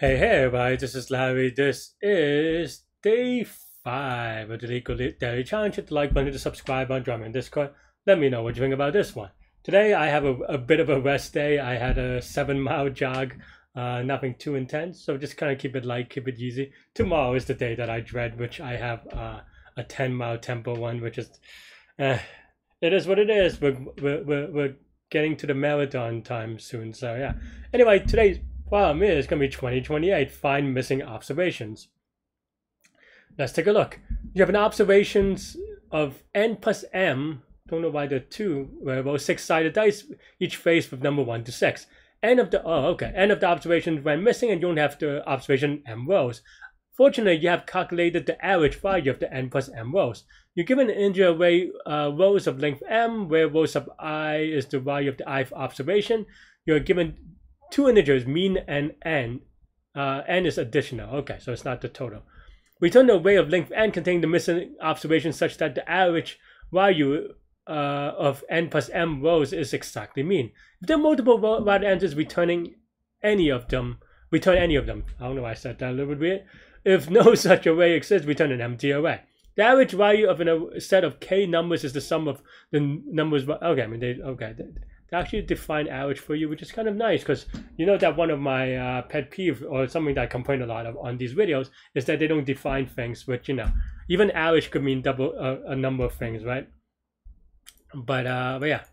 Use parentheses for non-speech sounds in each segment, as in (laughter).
Hey, hey, everybody, this is Larry. This is day five of the Leetcode Daily Challenge. Hit the like button, hit the subscribe button, me in Discord. Let me know what you think about this one. Today, I have a, a bit of a rest day. I had a seven mile jog, uh, nothing too intense, so just kind of keep it light, keep it easy. Tomorrow is the day that I dread, which I have uh, a 10 mile tempo one, which is, uh, it is what it is. We're, we're, we're, we're getting to the marathon time soon, so yeah. Anyway, today's problem is going to be 2028. Find missing observations. Let's take a look. You have an observations of n plus m. Don't know why the two variables, six-sided dice, each faced with number one to six. N of the oh okay, n of the observations went missing, and you don't have the observation m rows. Fortunately, you have calculated the average value of the n plus m rows. You're given an integer array uh, rows of length m, where rows sub i is the value of the ith observation. You're given two integers, mean and n. Uh, n is additional. Okay, so it's not the total. Return the array of length n containing the missing observation such that the average value uh, of n plus m rows is exactly mean. If there are multiple valid answers, returning any of them, return any of them. I don't know why I said that a little bit weird. If no (laughs) such array exists, return an empty array. The average value of a set of k numbers is the sum of the numbers. Okay, I mean, they, okay, they, actually define average for you, which is kind of nice because you know that one of my uh, pet peeve or something that I complain a lot of on these videos is that they don't define things, which you know, even average could mean double uh, a number of things, right? But uh, but yeah.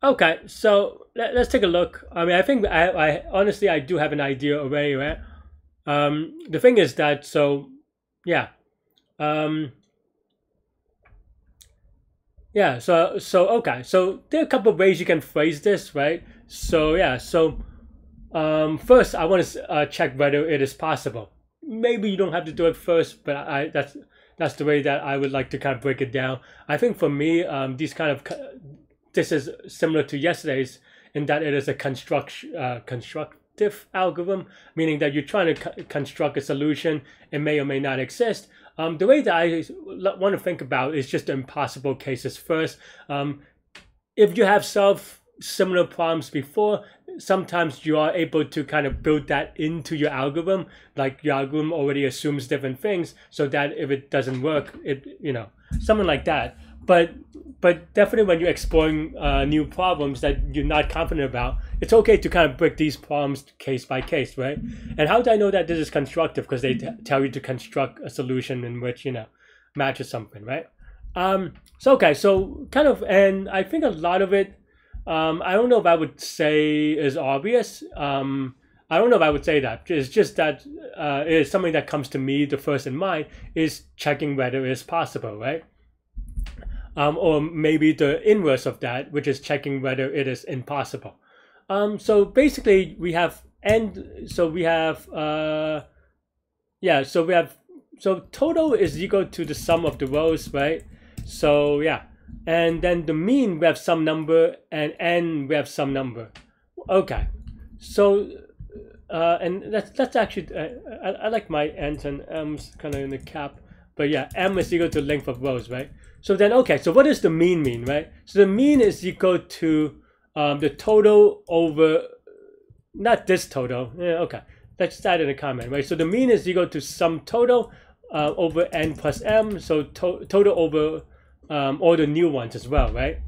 Okay, so let, us take a look. I mean, I think I, I honestly I do have an idea already, right? Um, the thing is that so yeah, um, yeah. So so okay. So there are a couple of ways you can phrase this, right? So yeah. So um, first, I want to uh, check whether it is possible. Maybe you don't have to do it first, but I that's that's the way that I would like to kind of break it down. I think for me, um, these kind of this is similar to yesterday's in that it is a construct uh, construct algorithm, meaning that you're trying to construct a solution. It may or may not exist. Um, the way that I want to think about is just impossible cases first. Um, if you have solved similar problems before, sometimes you are able to kind of build that into your algorithm. Like your algorithm already assumes different things, so that if it doesn't work, it you know something like that but but definitely when you're exploring uh, new problems that you're not confident about, it's okay to kind of break these problems case by case, right? And how do I know that this is constructive? Because they tell you to construct a solution in which you know matches something, right? Um, so okay, so kind of, and I think a lot of it, um, I don't know if I would say is obvious. Um, I don't know if I would say that. It's just that uh, it is something that comes to me the first in mind is checking whether it's possible, right? Um, or maybe the inverse of that, which is checking whether it is impossible. Um, so basically, we have and so we have uh, yeah, so we have so total is equal to the sum of the rows, right? So yeah, and then the mean we have some number, and n we have some number. Okay, so uh, and that's that's actually uh, I, I like my n's and m's kind of in the cap, but yeah, m is equal to length of rows, right? So then, okay, so what does the mean mean, right? So the mean is equal to um, the total over, not this total, yeah, okay. Let's add in a comment, right? So the mean is equal to sum total uh, over n plus m, so to total over um, all the new ones as well, right?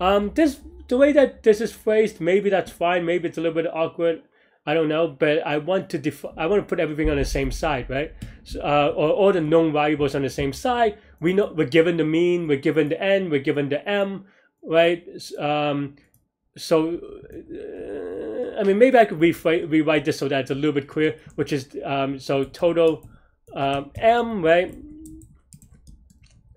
Um, this the way that this is phrased, maybe that's fine. Maybe it's a little bit awkward. I don't know, but I want to def- I want to put everything on the same side, right? So, uh, or all the known variables on the same side. We know we're given the mean, we're given the n, we're given the m, right? Um, so, uh, I mean, maybe I could rewrite, rewrite this so that it's a little bit clear, which is um, so total um, m, right?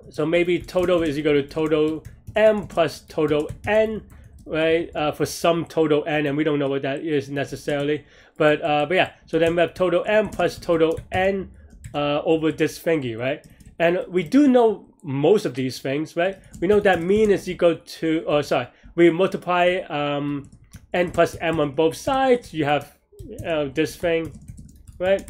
So maybe total is equal to total m plus total n right? Uh, for some total n, and we don't know what that is necessarily. But uh, but yeah, so then we have total m plus total n uh, over this thingy, right? And we do know most of these things, right? We know that mean is equal to, oh sorry, we multiply um, n plus m on both sides. You have uh, this thing, right?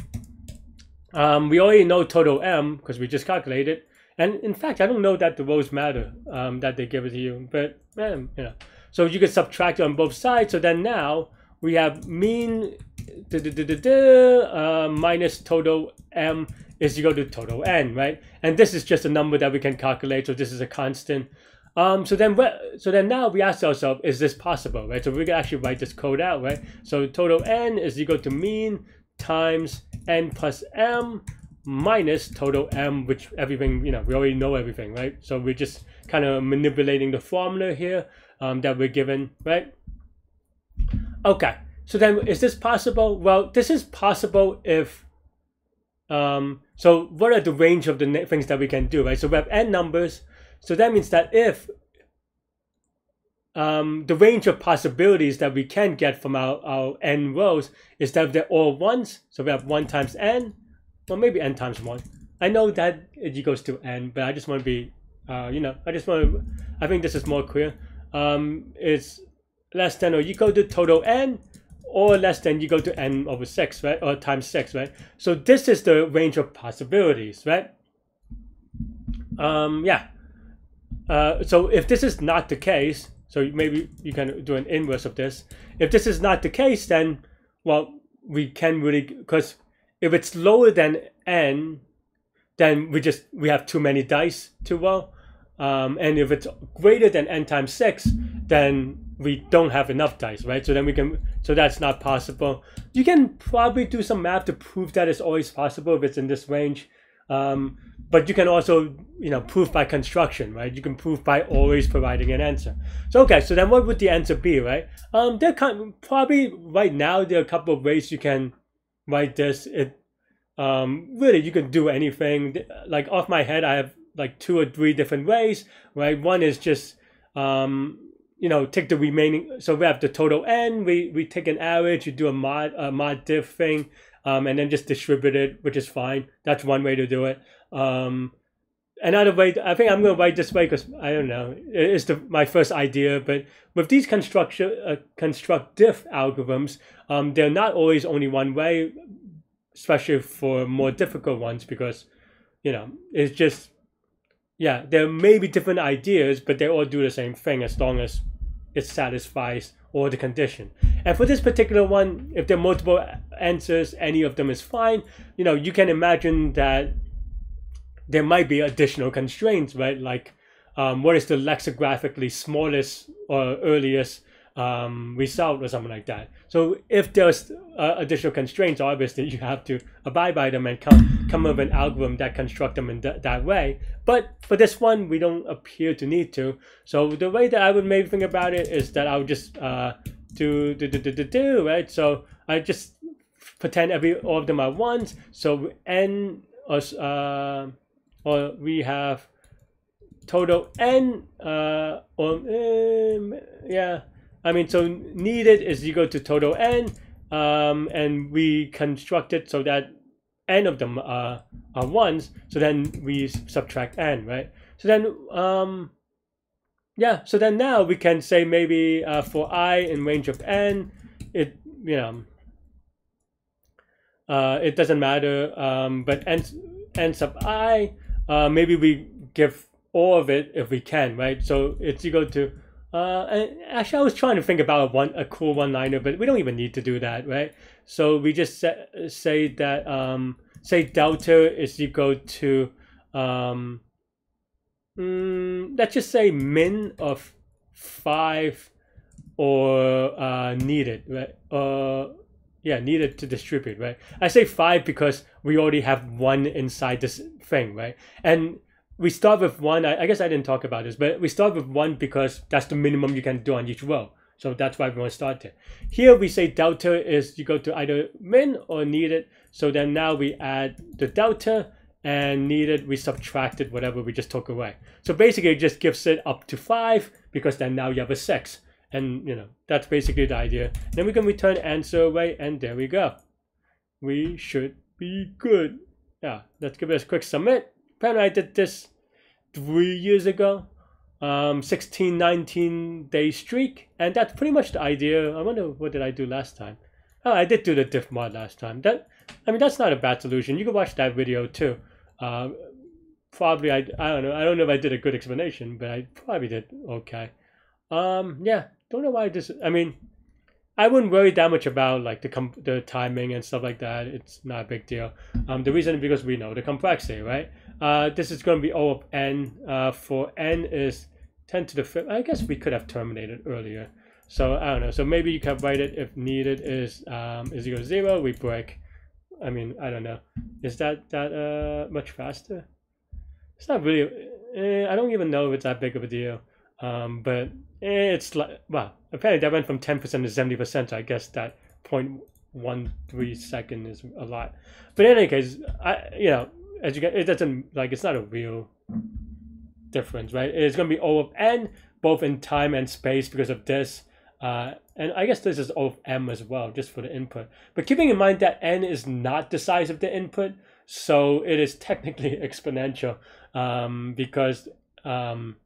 Um, we already know total m because we just calculated. And in fact, I don't know that the rows matter um, that they give it to you, but um, you know. So you can subtract on both sides. So then now we have mean uh, minus total m is equal to total n, right? And this is just a number that we can calculate, so this is a constant. Um, so then, so then now we ask ourselves, is this possible, right? So we can actually write this code out, right? So total n is equal to mean times n plus m minus total m, which everything, you know, we already know everything, right? So we're just kind of manipulating the formula here um, that we're given, right? Okay, so then is this possible? Well, this is possible if, um, so what are the range of the things that we can do, right? So we have n numbers, so that means that if um, the range of possibilities that we can get from our, our n rows is that they're all ones, so we have 1 times n, or maybe n times 1. I know that it equals to n, but I just want to be, uh, you know, I just want to, I think this is more clear. Um, it's less than or equal to total n, or less than equal to n over 6, right, or times 6, right? So this is the range of possibilities, right? Um, yeah. Uh, so if this is not the case, so maybe you can do an inverse of this. If this is not the case, then, well, we can really, because if it's lower than n, then we just, we have too many dice to roll. Um, and if it's greater than n times 6, then we don't have enough dice, right? So then we can, so that's not possible. You can probably do some math to prove that it's always possible if it's in this range. Um, but you can also, you know, prove by construction, right? You can prove by always providing an answer. So, okay, so then what would the answer be, right? Um, there can probably right now, there are a couple of ways you can write this. It, um, really, you can do anything. Like off my head, I have like two or three different ways, right? One is just, um, you know, take the remaining. So we have the total n. We we take an average. You do a mod a mod diff thing, um, and then just distribute it, which is fine. That's one way to do it. Um, another way, I think I'm going to write this way because I don't know, it's the, my first idea. But with these construction uh, constructive algorithms, um, they're not always only one way, especially for more difficult ones because, you know, it's just yeah, there may be different ideas, but they all do the same thing as long as it satisfies all the condition. And for this particular one, if there are multiple answers, any of them is fine. You know, you can imagine that there might be additional constraints, right? Like, um, what is the lexicographically smallest or earliest um, result or something like that. So if there's uh, additional constraints, obviously you have to abide by them and come come up with an algorithm that construct them in th that way. But for this one, we don't appear to need to. So the way that I would maybe think about it is that I would just uh, do, do, do, do, do, right? So I just pretend every all of them are ones. So n or, uh, or we have total n uh, or um, yeah I mean, so needed is equal to total n, um, and we construct it so that n of them are, are ones, so then we subtract n, right? So then, um, yeah, so then now we can say maybe uh, for i in range of n, it, you know, uh, it doesn't matter, um, but n, n sub i, uh, maybe we give all of it if we can, right? So it's equal to uh, actually, I was trying to think about a one a cool one-liner, but we don't even need to do that, right? So we just say, say that um, say delta is equal to um, mm, let's just say min of five or uh, needed, right? Uh, yeah, needed to distribute, right? I say five because we already have one inside this thing, right? And we start with one. I, I, guess I didn't talk about this, but we start with one because that's the minimum you can do on each row. So that's why we want to start there. Here we say delta is you go to either min or needed. So then now we add the delta and needed, we subtracted whatever we just took away. So basically it just gives it up to five because then now you have a six. And you know, that's basically the idea. Then we can return answer away and there we go. We should be good. Yeah, let's give it a quick submit. Apparently I did this three years ago. Um, 16, 19 day streak. And that's pretty much the idea. I wonder what did I do last time? Oh, I did do the diff mod last time. That I mean, that's not a bad solution. You can watch that video too. Uh, probably, I, I don't know. I don't know if I did a good explanation, but I probably did okay. Um, yeah, don't know why this, I mean, I wouldn't worry that much about like the com- the timing and stuff like that. It's not a big deal. Um, the reason is because we know the complexity, right? Uh, this is going to be O of n. Uh, for n is 10 to the fifth. I guess we could have terminated earlier. So I don't know. So maybe you can write it if needed is um, is equal to zero. We break. I mean, I don't know. Is that that uh much faster? It's not really. Eh, I don't even know if it's that big of a deal. Um, but eh, it's like well, apparently that went from ten percent to seventy percent. So I guess that point one three second is a lot. But in any case, I you know as you get it doesn't like it's not a real difference, right? It's gonna be O of n both in time and space because of this. Uh, and I guess this is O of m as well, just for the input. But keeping in mind that n is not the size of the input, so it is technically (laughs) exponential um, because um,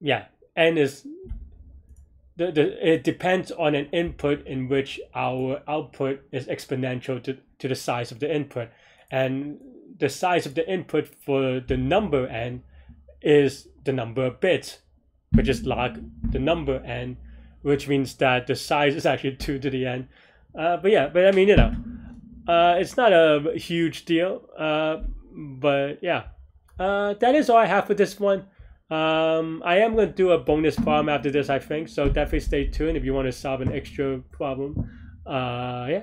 yeah, n is the, the it depends on an input in which our output is exponential to, to the size of the input. And the size of the input for the number n is the number of bits, which is log the number n, which means that the size is actually 2 to the n. Uh, but yeah, but I mean, you know, uh, it's not a huge deal. Uh, but yeah, uh, that is all I have for this one. Um, I am going to do a bonus problem after this, I think. So definitely stay tuned if you want to solve an extra problem. Uh, yeah.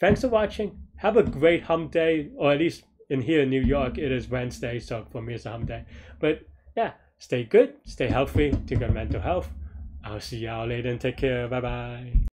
Thanks for watching. Have a great hump day, or at least in here in New York, it is Wednesday. So for me, it's a hump day. But yeah, stay good, stay healthy, take care mental health. I'll see y'all later and take care. Bye bye.